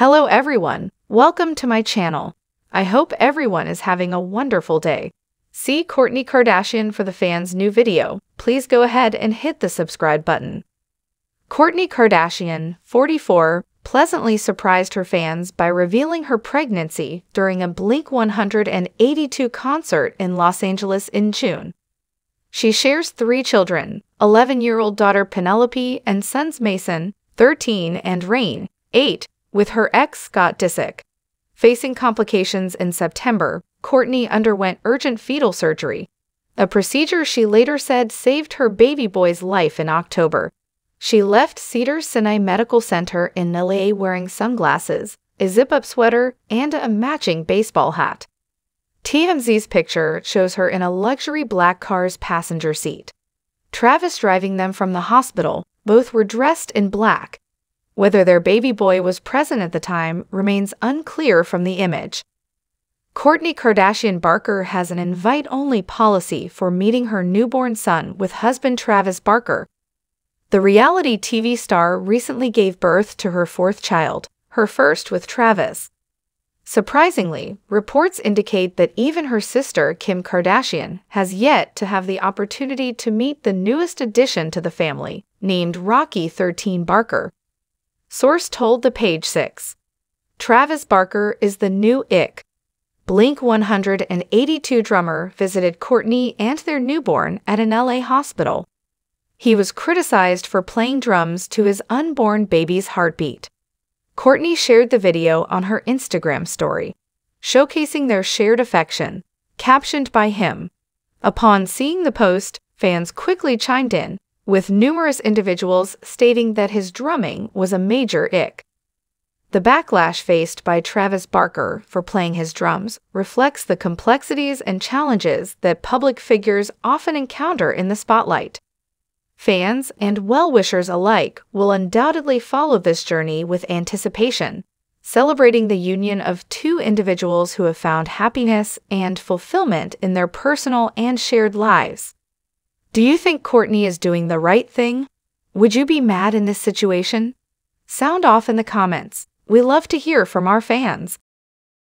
Hello everyone, welcome to my channel. I hope everyone is having a wonderful day. See Kourtney Kardashian for the fans' new video. Please go ahead and hit the subscribe button. Kourtney Kardashian, 44, pleasantly surprised her fans by revealing her pregnancy during a Blink 182 concert in Los Angeles in June. She shares three children 11 year old daughter Penelope and sons Mason, 13, and Reign, 8, with her ex Scott Disick. Facing complications in September, Kourtney underwent urgent fetal surgery, a procedure she later said saved her baby boy's life in October. She left Cedars Sinai Medical Center in LA wearing sunglasses, a zip up sweater, and a matching baseball hat. TMZ's picture shows her in a luxury black car's passenger seat. Travis driving them from the hospital, both were dressed in black. Whether their baby boy was present at the time remains unclear from the image. Kourtney Kardashian Barker has an invite only policy for meeting her newborn son with husband Travis Barker. The reality TV star recently gave birth to her fourth child, her first with Travis. Surprisingly, reports indicate that even her sister, Kim Kardashian, has yet to have the opportunity to meet the newest addition to the family, named Rocky 13 Barker. Source told the Page Six. Travis Barker is the new Ick. Blink 182 drummer visited Kourtney and their newborn at an LA hospital. He was criticized for playing drums to his unborn baby's heartbeat. Kourtney shared the video on her Instagram story, showcasing their shared affection, captioned by him. Upon seeing the post, fans quickly chimed in, with numerous individuals stating that his drumming was a major ick. The backlash faced by Travis Barker for playing his drums reflects the complexities and challenges that public figures often encounter in the spotlight. Fans and well wishers alike will undoubtedly follow this journey with anticipation, celebrating the union of two individuals who have found happiness and fulfillment in their personal and shared lives. Do you think Kourtney is doing the right thing? Would you be mad in this situation? Sound off in the comments. We love to hear from our fans.